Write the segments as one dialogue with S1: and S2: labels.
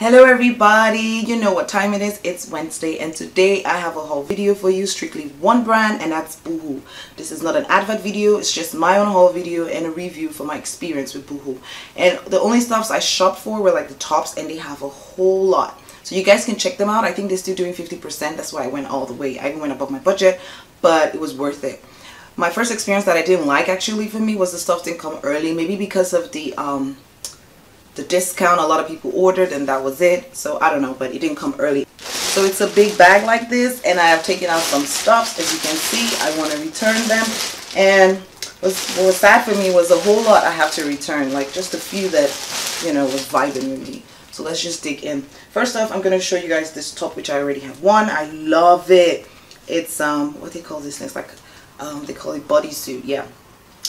S1: Hello everybody, you know what time it is, it's Wednesday and today I have a whole video for you, strictly one brand and that's Boohoo. This is not an advert video, it's just my own haul video and a review for my experience with Boohoo. And the only stuffs I shopped for were like the tops and they have a whole lot. So you guys can check them out, I think they're still doing 50%, that's why I went all the way. I even went above my budget, but it was worth it. My first experience that I didn't like actually for me was the stuff didn't come early, maybe because of the um, the discount a lot of people ordered and that was it. So I don't know but it didn't come early. So it's a big bag like this and I have taken out some stuff as you can see I want to return them. And what was sad for me was a whole lot I have to return like just a few that you know was vibing with me. So let's just dig in. First off I'm going to show you guys this top which I already have one. I love it. It's um what they call this it's like um they call it bodysuit yeah.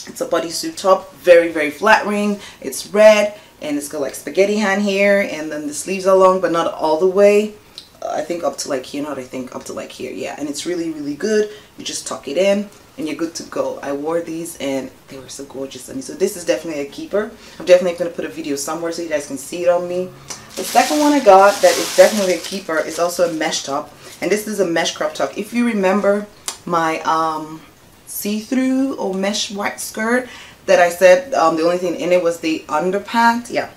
S1: It's a bodysuit top very very flattering. It's red and it's got like spaghetti hand here and then the sleeves are long but not all the way. Uh, I think up to like here not I think up to like here yeah. And it's really really good. You just tuck it in and you're good to go. I wore these and they were so gorgeous on me. So this is definitely a keeper. I'm definitely to put a video somewhere so you guys can see it on me. The second one I got that is definitely a keeper is also a mesh top. And this is a mesh crop top. If you remember my um see-through or mesh white skirt that I said um, the only thing in it was the underpants. Yeah,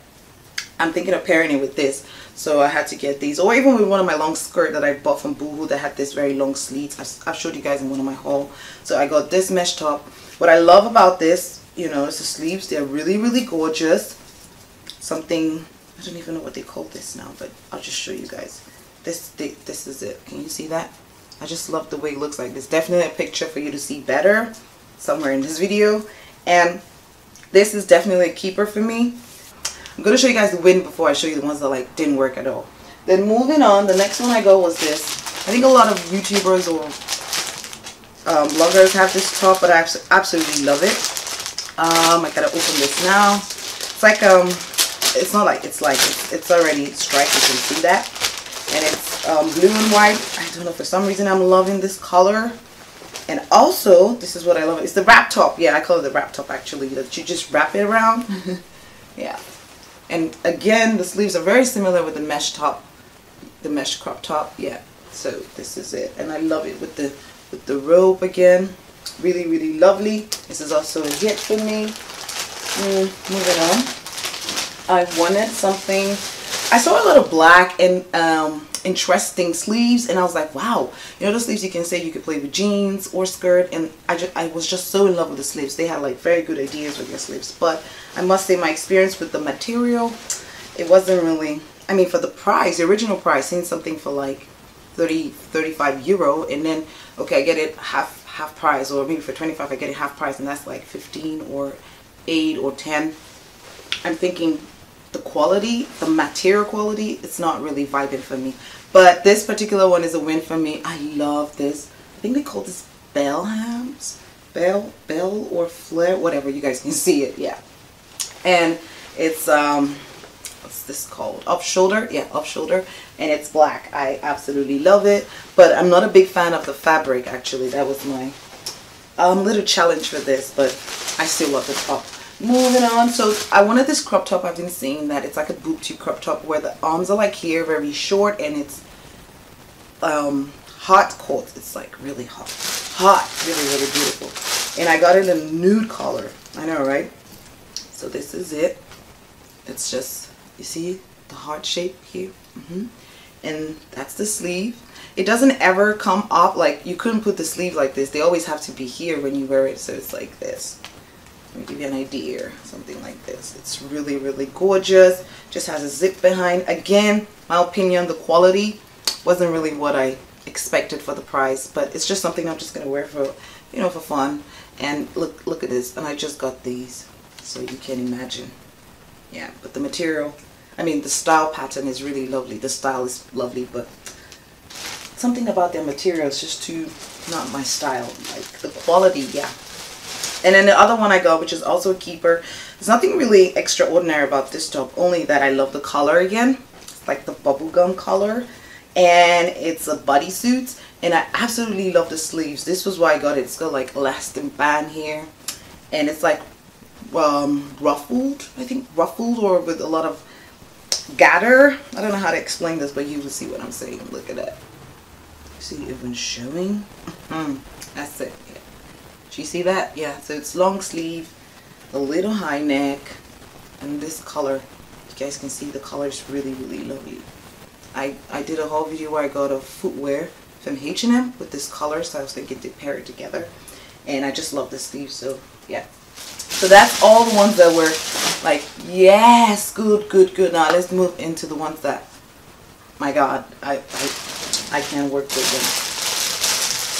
S1: I'm thinking of pairing it with this. So I had to get these. Or even with one of my long skirt that I bought from Boohoo that had this very long sleeves. I've, I've showed you guys in one of my haul. So I got this mesh top. What I love about this, you know, is the sleeves. They're really, really gorgeous. Something, I don't even know what they call this now, but I'll just show you guys. This, this is it. Can you see that? I just love the way it looks like. There's definitely a picture for you to see better somewhere in this video and this is definitely a keeper for me. I'm going to show you guys the win before I show you the ones that like didn't work at all. Then moving on the next one I go was this. I think a lot of YouTubers or um, bloggers have this top but I absolutely love it. Um, I gotta open this now. It's like um it's not like it's like it's, it's already striped you can see that. And it's um, blue and white. I don't know for some reason I'm loving this color and also, this is what I love. It's the wrap top. Yeah, I call it the wrap top actually. That you just wrap it around. yeah. And again, the sleeves are very similar with the mesh top. The mesh crop top. Yeah. So this is it. And I love it with the with the robe again. Really, really lovely. This is also a hit for me. Mm, moving on. I wanted something. I saw a little black and um, interesting sleeves and I was like wow. You know the sleeves you can say you could play with jeans or skirt and I, just, I was just so in love with the sleeves. They had like very good ideas with their sleeves. But I must say my experience with the material it wasn't really I mean for the price the original price seeing something for like 30 35 euro and then okay I get it half half price or maybe for 25 I get it half price and that's like 15 or 8 or 10 I'm thinking the quality, the material quality, it's not really vibing for me. But this particular one is a win for me. I love this. I think they call this bell hams. Bell, bell or flare, whatever. You guys can see it, yeah. And it's, um, what's this called? Off shoulder, yeah, off shoulder. And it's black. I absolutely love it. But I'm not a big fan of the fabric, actually. That was my um, little challenge for this. But I still love the top moving on so i wanted this crop top. I've been seeing that it's like a boob tube crop top where the arms are like here very short and it's um hot cold it's like really hot hot really really beautiful. And i got it in a nude color. I know right? So this is it. It's just you see the heart shape here? Mm -hmm. and that's the sleeve. It doesn't ever come up like you couldn't put the sleeve like this. They always have to be here when you wear it so it's like this let me give you an idea something like this. It's really really gorgeous. Just has a zip behind. Again my opinion the quality wasn't really what I expected for the price but it's just something I'm just gonna wear for you know for fun. And look look at this. And I just got these so you can imagine. Yeah but the material I mean the style pattern is really lovely. The style is lovely but something about their material is just too not my style like the quality yeah and then the other one I got, which is also a keeper. There's nothing really extraordinary about this top, only that I love the color again. It's like the bubblegum color. And it's a bodysuit. And I absolutely love the sleeves. This was why I got it. It's got like elastic band here. And it's like um, ruffled, I think ruffled or with a lot of gather. I don't know how to explain this, but you will see what I'm saying. Look at that. See even showing? Mm-hmm. That's it. Yeah. Do you see that? Yeah, so it's long sleeve, a little high neck, and this color. You guys can see the color is really, really lovely. I, I did a whole video where I got a footwear from H&M with this color, so I was thinking to pair it together. And I just love the sleeve, so yeah. So that's all the ones that were like, yes, good, good, good. Now let's move into the ones that, my God, I, I, I can't work with them.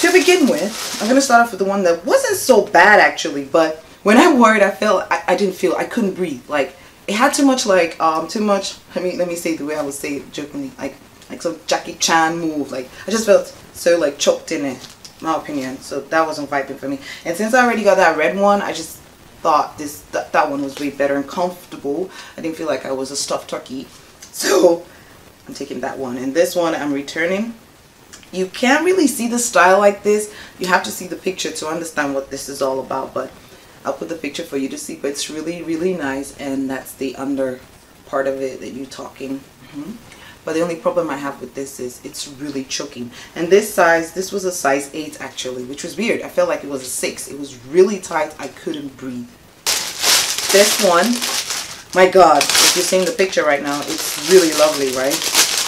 S1: To begin with, I'm going to start off with the one that wasn't so bad actually, but when I wore it, I felt, I, I didn't feel, I couldn't breathe. Like, it had too much like, um, too much, I mean, let me say the way I would say it jokingly, like, like some Jackie Chan move. Like, I just felt so like choked in it, my opinion. So that wasn't vibing for me. And since I already got that red one, I just thought this th that one was way better and comfortable. I didn't feel like I was a stuffed turkey. So I'm taking that one. And this one I'm returning. You can't really see the style like this. You have to see the picture to understand what this is all about. But I'll put the picture for you to see. But it's really, really nice. And that's the under part of it that you're talking. Mm -hmm. But the only problem I have with this is it's really choking. And this size, this was a size 8 actually, which was weird. I felt like it was a 6. It was really tight. I couldn't breathe. This one, my God, if you're seeing the picture right now, it's really lovely, right?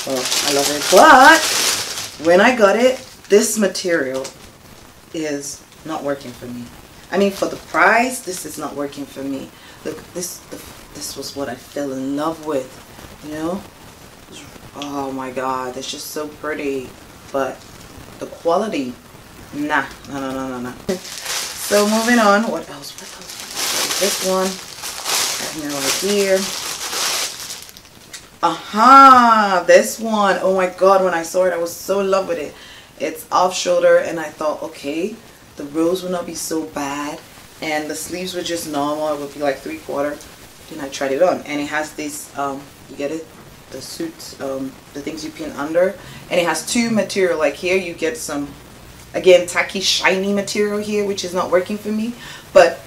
S1: Oh, I love it. But when I got it, this material is not working for me. I mean, for the price, this is not working for me. Look, this the, this was what I fell in love with, you know? Oh my god, it's just so pretty. But the quality, nah, no, no, no, no, no. So moving on, what else? What else? This one, right here. Aha, this one. Oh my god, when I saw it, I was so in love with it. It's off shoulder, and I thought, okay, the rose will not be so bad, and the sleeves were just normal. It would be like three quarter. Then I tried it on, and it has this. Um, you get it? the suit um, the things you pin under. And it has two material, like here you get some, again, tacky, shiny material here, which is not working for me. But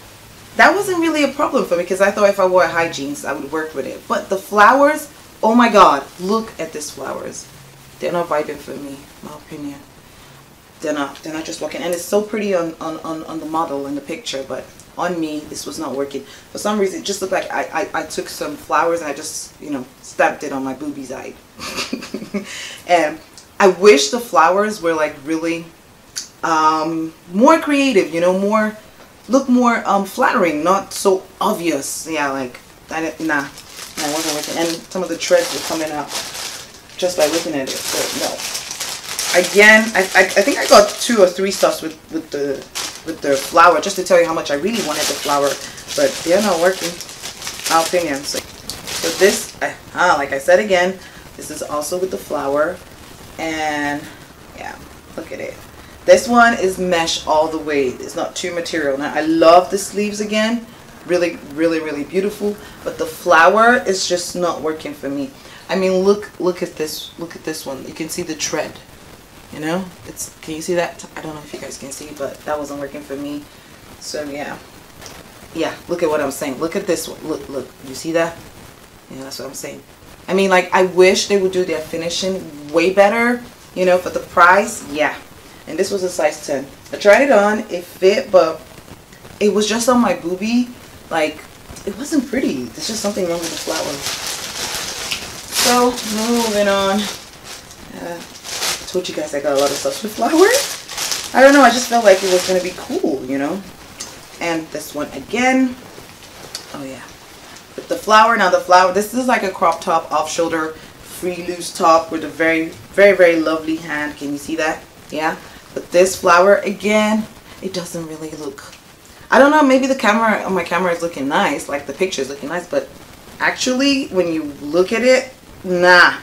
S1: that wasn't really a problem for me because I thought if I wore high jeans, I would work with it. But the flowers, oh my God, look at these flowers. They're not vibing for me, my opinion. They're not, they're not just working. And it's so pretty on, on, on, on the model in the picture, but on me this was not working for some reason it just looked like I, I, I took some flowers and I just you know stamped it on my booby side and I wish the flowers were like really um, more creative you know more look more um, flattering not so obvious yeah like I, nah nah it wasn't working and some of the threads were coming out just by looking at it so no. Again I, I, I think I got two or three stuffs with with the with the flower just to tell you how much I really wanted the flower but they're not working. My opinion so, so this ah, like I said again this is also with the flower and yeah look at it. This one is mesh all the way. It's not too material. Now I love the sleeves again really really really beautiful but the flower is just not working for me. I mean look look at this look at this one. You can see the tread you know? It's can you see that? I don't know if you guys can see but that wasn't working for me. So yeah. Yeah look at what I'm saying. Look at this one. Look look. You see that? Yeah that's what I'm saying. I mean like I wish they would do their finishing way better you know for the price. Yeah. And this was a size 10 I tried it on. It fit but it was just on my boobie like it wasn't pretty there's just something wrong with the flower so moving on uh, told you guys I got a lot of stuff with flowers. I don't know, I just felt like it was going to be cool, you know. And this one again. Oh yeah. With the flower, now the flower, this is like a crop top, off shoulder, free loose top with a very, very, very lovely hand. Can you see that? Yeah. But this flower, again, it doesn't really look, I don't know, maybe the camera on my camera is looking nice, like the picture is looking nice, but actually when you look at it, nah,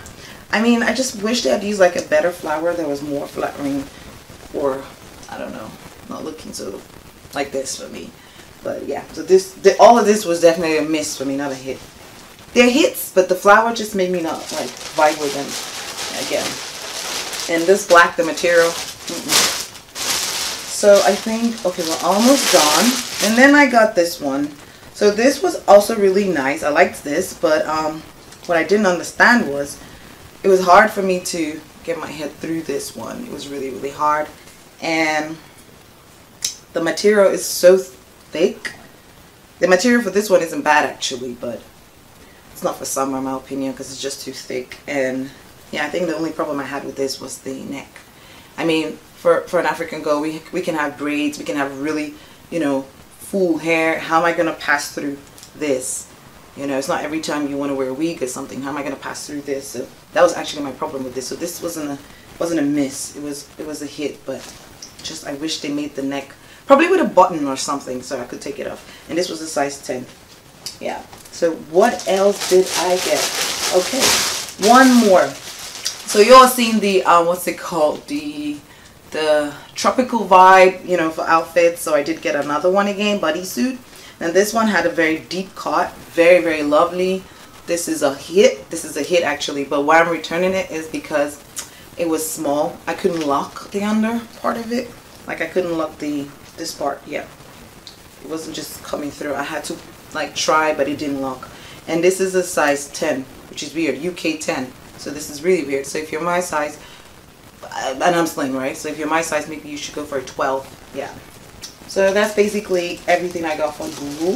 S1: I mean, I just wish they had used like a better flower that was more flattering or, I don't know, not looking so like this for me. But yeah, so this, the, all of this was definitely a miss for me, not a hit. They're hits, but the flower just made me not like vibe with them again. And this black, the material, mm -mm. So I think, okay, we're almost done. And then I got this one. So this was also really nice. I liked this, but um, what I didn't understand was it was hard for me to get my head through this one. It was really, really hard. And the material is so thick. The material for this one isn't bad actually, but it's not for summer in my opinion because it's just too thick. And yeah, I think the only problem I had with this was the neck. I mean, for, for an African girl, we, we can have braids, we can have really, you know, full hair. How am I going to pass through this? You know, it's not every time you want to wear a wig or something. How am I going to pass through this? So that was actually my problem with this. So this wasn't a wasn't a miss. It was it was a hit, but just I wish they made the neck probably with a button or something so I could take it off. And this was a size 10. Yeah. So what else did I get? Okay, one more. So you all seen the uh, what's it called? The the tropical vibe, you know, for outfits. So I did get another one again, bodysuit. And this one had a very deep cut, very, very lovely. This is a hit. This is a hit actually, but why I'm returning it is because it was small. I couldn't lock the under part of it. Like I couldn't lock the this part. Yeah. It wasn't just coming through. I had to like try, but it didn't lock. And this is a size 10, which is weird. UK 10. So this is really weird. So if you're my size, and I'm slim, right? So if you're my size, maybe you should go for a 12. Yeah. So that's basically everything I got from Boohoo.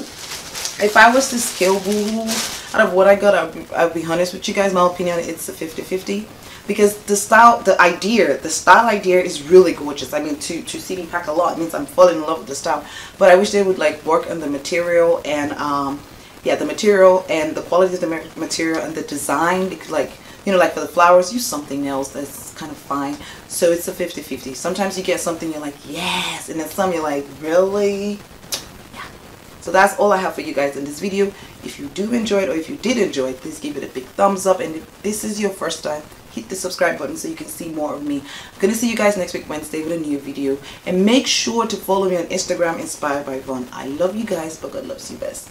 S1: If I was to scale Boohoo out of what I got, I'll be, honest with you guys. My opinion, it's a 50-50. Because the style, the idea, the style idea is really gorgeous. I mean, to, to see me pack a lot means I'm falling in love with the style. But I wish they would like work on the material and, um, yeah, the material and the quality of the material and the design. Like, you know, like for the flowers, use something else that's kind of fine. So it's a 50-50. Sometimes you get something you're like, yes. And then some you're like, really? Yeah. So that's all I have for you guys in this video. If you do enjoy it or if you did enjoy it, please give it a big thumbs up. And if this is your first time, hit the subscribe button so you can see more of me. I'm going to see you guys next week Wednesday with a new video. And make sure to follow me on Instagram, Inspired by Von. I love you guys, but God loves you best.